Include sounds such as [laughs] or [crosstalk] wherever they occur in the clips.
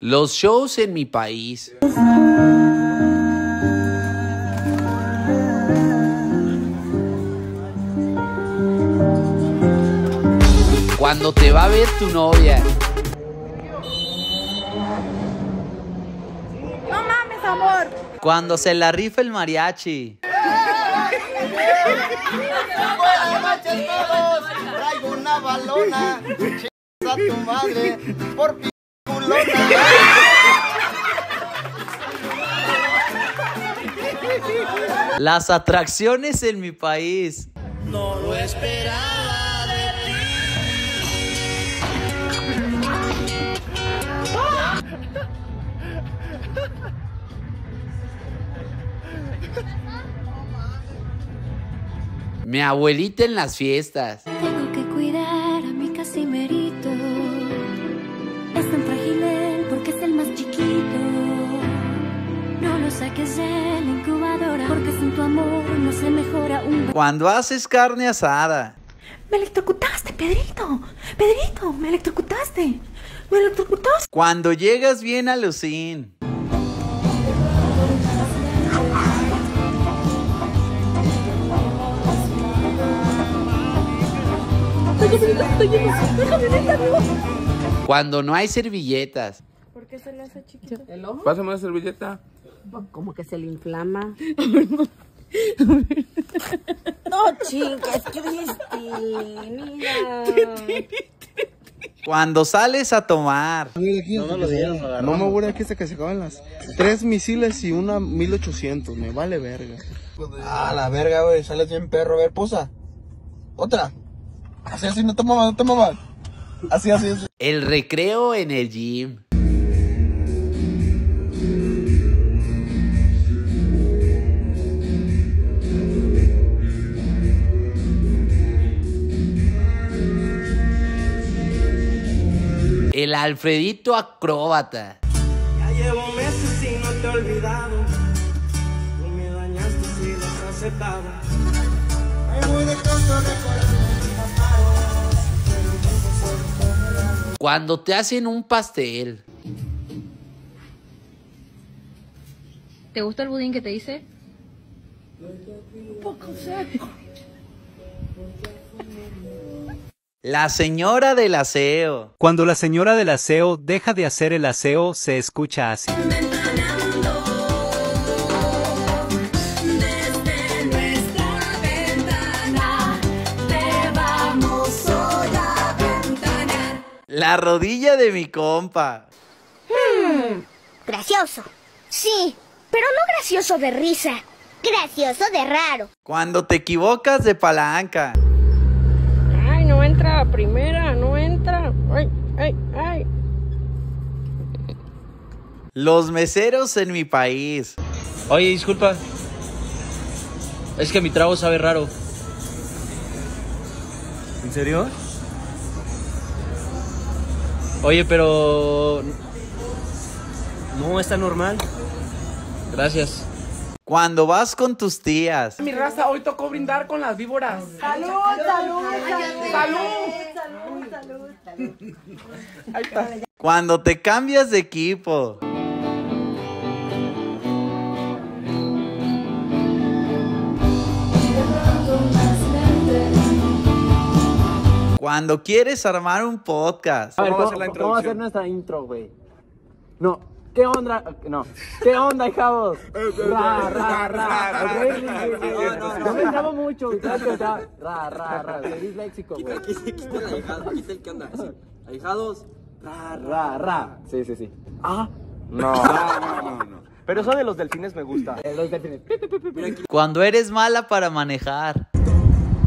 Los shows en mi país. Cuando te va a ver tu novia. No mames, amor. Cuando se la rifa el mariachi. Buenas noches todos. Traigo una balona. A tu madre por Las atracciones en mi país. No lo esperaba de Mi abuelita en las fiestas. Cuando haces carne asada. Me electrocutaste, Pedrito. Pedrito, me electrocutaste. Me electrocutaste. Cuando llegas bien a Lucín. Cuando no hay servilletas. ¿Por qué se le hace chiquito? ¿El ojo? Pásame la servilleta. Como que se le inflama. [laughs] [laughs] No, chingas, Cristi. Mira. Cuando sales a tomar. No me voy a aquí hasta que se acaben las tres misiles y una 1800. Me vale verga. Ah, la verga, güey. Sales bien perro. A ver, posa. Otra. Así, así, no te mamas, no te mamas. Así, así, así. El recreo en el gym. El Alfredito acróbata. Ya llevo meses y no te he olvidado. Tú me dañaste y desacetado. Ay, muy de tonto Cuando te hacen un pastel. ¿Te gustó el budín que te hice? La señora del aseo. Cuando la señora del aseo deja de hacer el aseo, se escucha así. La rodilla de mi compa. Gracioso. Sí, pero no gracioso de risa. Gracioso de raro. Cuando te equivocas de palanca. Ay, no entra la primera, no entra. Ay, ay, ay. Los meseros en mi país. Oye, disculpa. Es que mi trago sabe raro. ¿En serio? Oye, pero... No, está normal. Gracias. Cuando vas con tus tías. Mi raza, hoy tocó brindar con las víboras. Salud, salud, salud. ¡Salud! Salud, salud. Cuando te cambias de equipo. Cuando quieres armar un podcast. A ver, ¿Cómo va a ¿cómo, ser la cómo va a ser introducción? nuestra intro, güey? No. ¿Qué onda? No. ¿Qué onda, hijados? [laughs] Ra, ra, ra. Ok, sí, sí, sí. Yo mucho. güey, ¿sabes qué? Ra, ra, ra. Soy disléxico, güey. Quita el ahijado, quita el que anda. Así. Ahijados. Ra, ra, ra. Sí, sí, sí. Ah. [laughs] No, no, no, no. Pero eso de los delfines me gusta. Eh, los delfines. Cuando eres mala para manejar.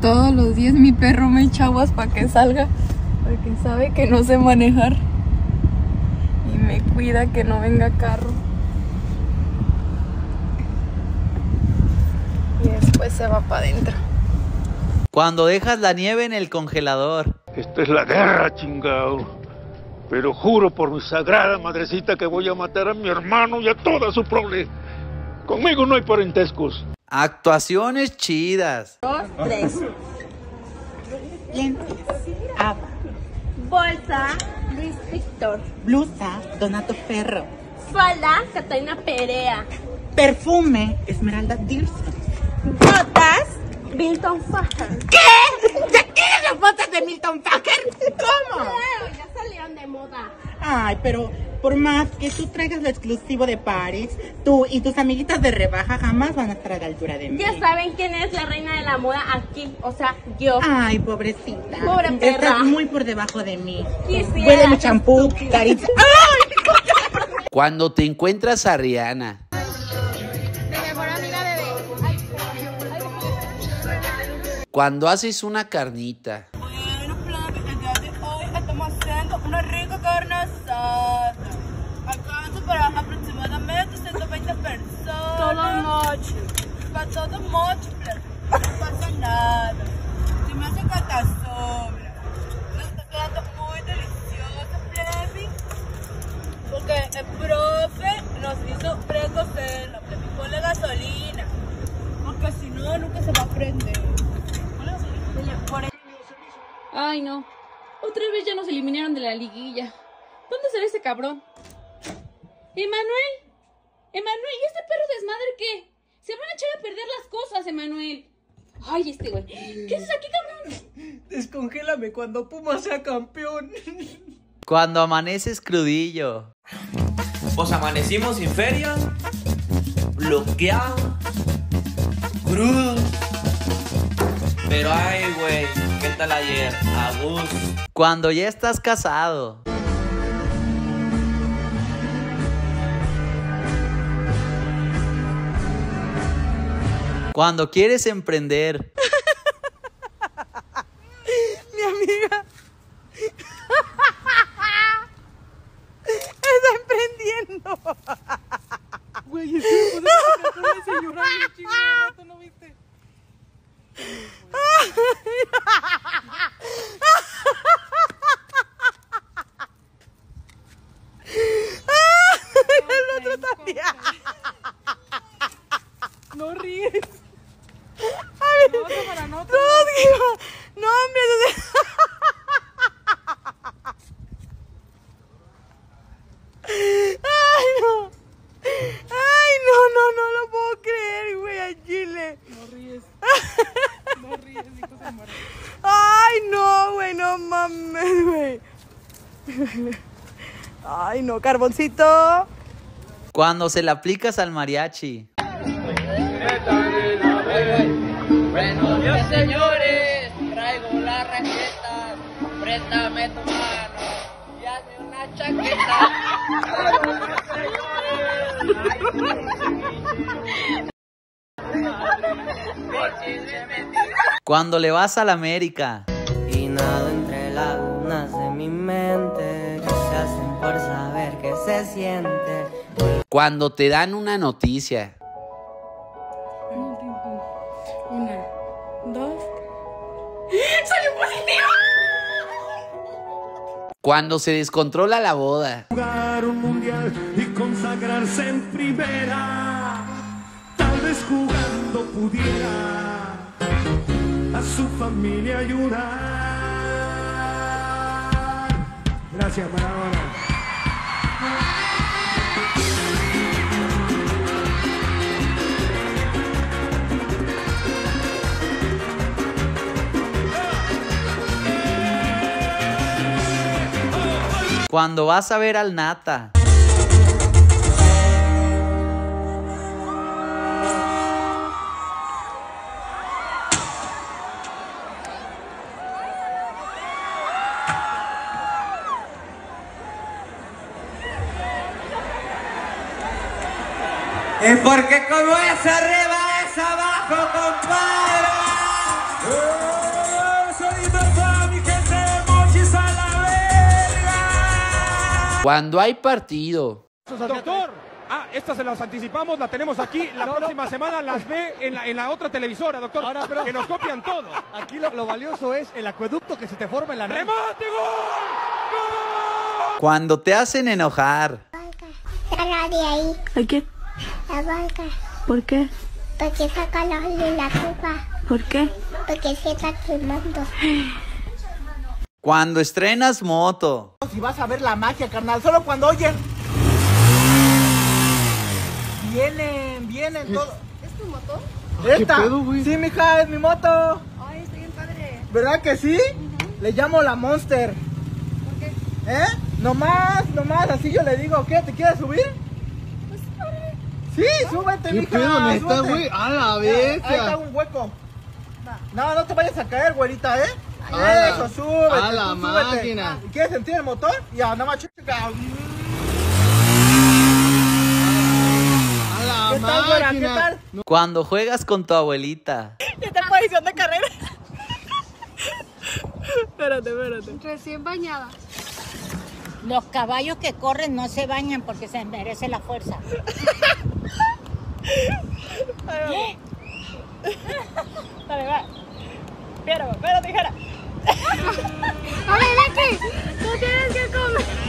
Todos los días mi perro me echa aguas para que salga, porque sabe que no sé manejar. Y me cuida que no venga carro. Y después se va para adentro. Cuando dejas la nieve en el congelador. Esta es la guerra, chingao. Pero juro por mi sagrada madrecita que voy a matar a mi hermano y a toda su prole. Conmigo no hay parentescos. Actuaciones chidas. Dos, tres. Lentes. Aba. Bolsa. Luis Víctor. Blusa, Donato Ferro. Falda, Catalina Perea. Perfume, Esmeralda Dirson. Botas, Milton Fajer. ¿Qué? ¿De qué las botas de Milton Fajer? ¿Cómo? Claro, ya salieron de moda. Ay, pero por más que tú traigas lo exclusivo de París, tú y tus amiguitas de rebaja jamás van a estar a la altura de mí. Ya saben quién es la reina de la moda aquí, o sea, yo. Ay, pobrecita. Pobre perra. Estás muy por debajo de mí. Quisiera. Huele mi champú, carita. [laughs] Cuando te encuentras a Rihanna. Cuando haces una carnita. Bueno, plan, el día de hoy estamos haciendo una rica carne asada. Alcanza para aproximadamente 120 personas. Noche. Para todo plan. No pasa nada. Si me hace falta sobra. Nos está quedando muy delicioso, Fleming. Porque el profe nos hizo precocerlo. Fleming, ponle gasolina. Porque si no, nunca se va a prender. Ay, no. Otra vez ya nos eliminaron de la liguilla. ¿Dónde será ese cabrón? Emanuel. Emanuel, ¿y este perro desmadre qué? Se van a echar a perder las cosas, Emanuel. Ay, este güey. ¿Qué haces aquí, cabrón? Descongélame cuando Puma sea campeón. Cuando amaneces crudillo. Pues amanecimos sin feria, bloqueado, crudo. Pero ay, güey, ¿qué tal ayer? A gusto. Cuando ya estás casado. Cuando quieres emprender. [laughs] Mi amiga. [laughs] Está emprendiendo. Güey, es que me acabo de llorar un chingo de rato, ¿no viste? El otro también. No ríes. A ver, No, para no, no, digo, no, hombre. Ay, no. Ay, no, no, no lo puedo creer, güey, a Chile. No ríes. No ríes, hijo de madre. Ay, no, güey, no mames, güey. Ay, no, carboncito. Cuando se la aplicas al mariachi. Buenos días, señores. Traigo la receta. Préstame tu mano y hazme una chaqueta. Cuando le vas a la América. Y nada siente. Cuando te dan una noticia. Una, dos. ¡Salió positivo! Cuando se descontrola la boda. Jugar un mundial y consagrarse en primera. Tal vez jugando pudiera a su familia ayudar. Gracias, Maradona. Cuando vas a ver al nata. Es porque como es arriba es abajo, compadre. Cuando hay partido. Doctor, ah, estas se las anticipamos, la tenemos aquí. La próxima semana las ve en la, en la otra televisora, doctor. Ahora, pero- que nos copian todo. Aquí lo, lo valioso es el acueducto que se te forma en la nariz. ¡Remate, Cuando te hacen enojar. De ahí. ¿Ay qué? La vaca. ¿Por qué? Porque saca la de la copa. ¿Por qué? Porque se está quemando. Cuando estrenas moto. Y vas a ver la magia, carnal. Solo cuando oyen. Vienen, vienen todos. ¿Es tu moto? ¿Esta? Sí, mija, es mi moto. Ay, está bien padre. ¿Verdad que sí? Le llamo la Monster. ¿Por qué? ¿Eh? Nomás, nomás, así yo le digo, ¿qué? ¿Te quieres subir? Pues padre. Sí, súbete, ¿Qué mija. pedo, neta, súbete. güey? A la Ahí- bestia. Ahí está un hueco. No, no te vayas a caer, güerita, ¿eh? A la- Eso, súbete. a la tú súbete. máquina. ¿Quieres sentir el motor? Ya, nada más checa. A la ¿Qué tal, güera? ¿Qué máquina. tal? Cuando juegas con tu abuelita. Está en posición de carrera. espérate, espérate. Recién bañada. Los caballos que corren no se bañan porque se merece la fuerza. [laughs] Dale, va. Piedra, pero tijera. A ver, Becky, tú tienes que comer.